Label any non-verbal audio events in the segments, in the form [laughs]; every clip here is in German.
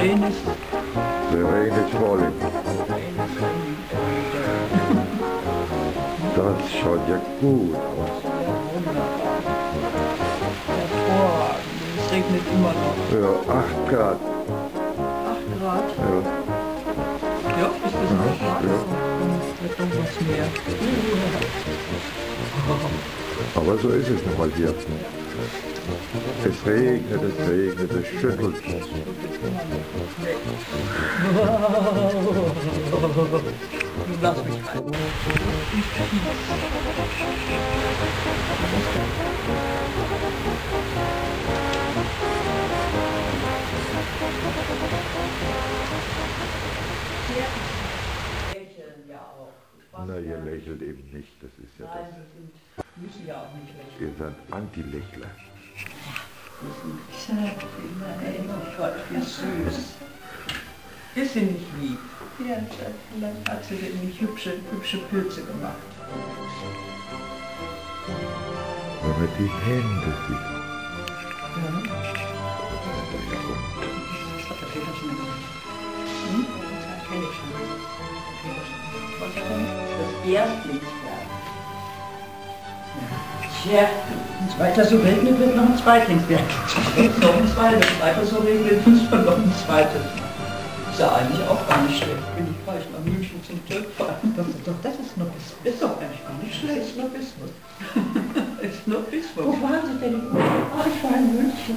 Renes. Der Regen ist falling. Das schaut ja gut aus. Hervorragend. Es regnet immer noch. Ja, 8 Grad. 8 Grad. Ja, Ja, ist das Ja, noch warm? ja. Und noch was mehr. aber so ist es nun mal hier. Es regnet, es regnet, es schüttelt. Lass mich rein. Lächeln ja auch. Na, ihr lächelt eben nicht, das ist ja Nein, das. müssen ja auch nicht lächeln. Ihr seid Anti-Lächler. Ey, oh Gott, wie süß. Ist sie nicht lieb? Ja, vielleicht hat sie nämlich hübsche, hübsche Pilze gemacht. Man die Hände sieht. Das hat der Peter schon gemacht. Hm? Das kenne Tja, wenn es weiter so regnet, wird noch ein Zweitlingswerk. Noch ein zweites. Wenn es weiter so regnet, muss man noch ein zweites. Ist ja eigentlich auch gar nicht schlecht. Bin ich gleich nach München zum Töpfer. Das ist doch, das ist Snobismus. Ist doch eigentlich gar nicht schlecht. Snobismus. ist Snobismus. [laughs] Wo waren Sie denn? Oh, ich war in München.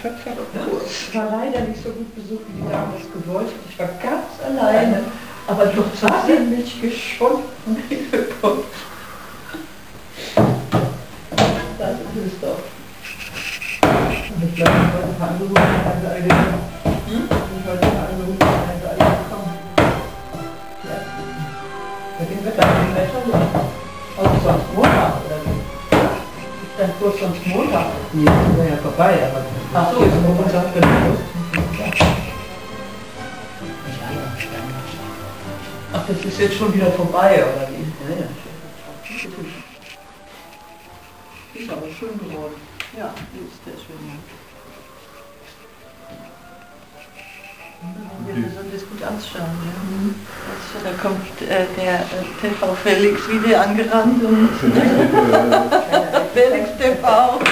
Töpferkurs. Ich war leider nicht so gut besucht, wie die Dame das gewollt hat. Ich war ganz alleine. Aber doch hat sie mich geschunden gekommen. Das ist es doch. Und ich glaube, Mit dem Wetter, mit dem Wetter. Also sonst Montag, oder wie? Ist dein Kurs sonst? Nee, das wäre ja vorbei, aber... Ach so, ist Montag, genau. Ach, das ist jetzt schon wieder vorbei, oder wie? Ist aber schön geworden. Ja, ist sehr schön. Wir müssen das gut anschauen. Ja. Da kommt äh, der äh, TV Felix wieder angerannt. Und Felix TV. [laughs]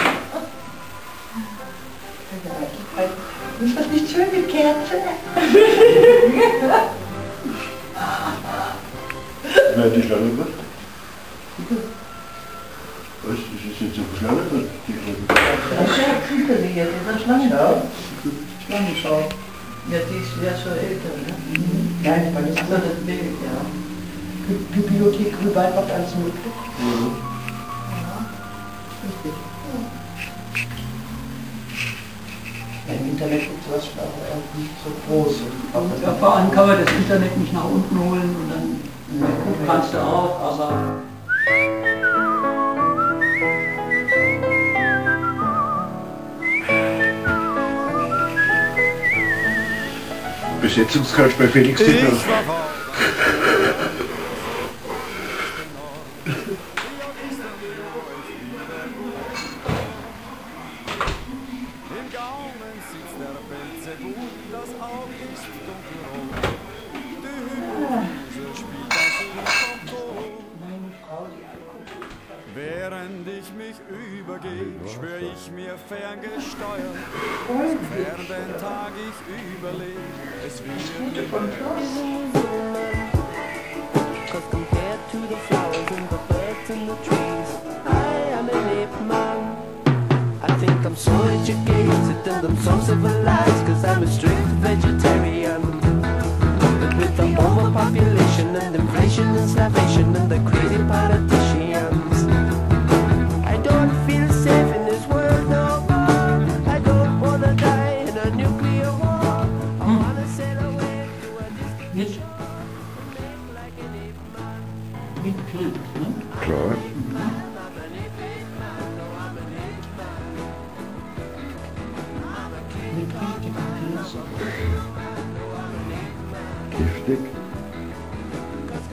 Ist das nicht schön mit Kerze? Wer die Schlange gemacht? Was? Das ist jetzt eine Schlange die Das ist ja Kügel hier, dieser Schlangenschau. Schlangenschau. Ja, die ist ja schon älter, ne? Nein, weil das ist ja das Bild, ja. Bi- Bibliothek Grünwald macht alles möglich. Ja, richtig. Ja, Im Internet gibt es auch irgendwie so groß. Ja, vor allem kann man das Internet nicht nach unten holen und dann kannst du auch, aber meine Frau, die anguckt. Während ich mich übergebe, spür ich mir ferngesteuert. Werden Tag ich überlebe, es wird Cause compared to the flowers and the birds and the trees, I am an ape man. I think I'm so educated and I'm so civilized, cause I'm a strict vegetarian. But with the overpopulation and inflation and starvation and the crazy part Giftig.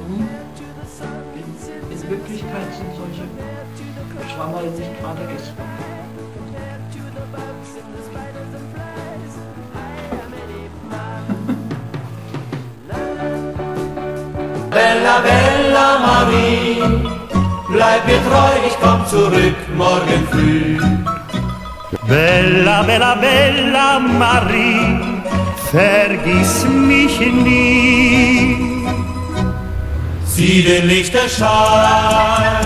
In, in Wirklichkeit sind solche Schwammerl nicht gerade essbar. Bella, Bella Marie, bleib mir treu, ich komm zurück morgen früh. Bella, bella, bella Marie, vergiss mich nie. Sieh den Lichterschein,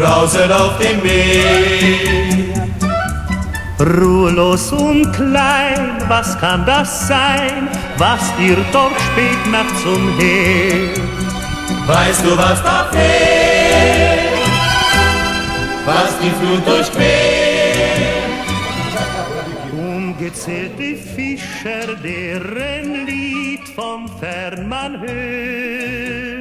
rausen auf dem Meer. Ruhelos und klein, was kann das sein, was dir dort spät nachts umher? Weißt du, was da fehlt? Was die Flut durchquert? Ungezählte Fischer, deren Lied vom Fern man hört.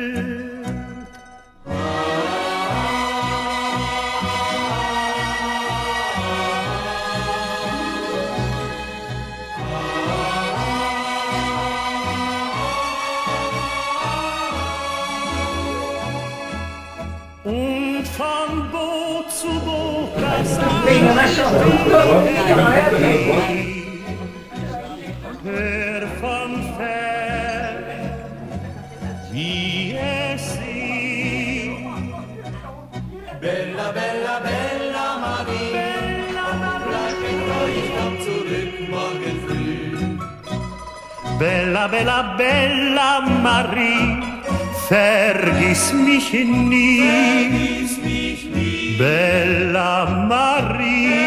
Boot das Hör von fern, wie es singt. Bella, Bella, Bella Marie, bleib mir treu, ich komm zurück morgen früh. Bella, bella, bella Marie, vergiss mich nie. Vergiss mich nie. bella Maria.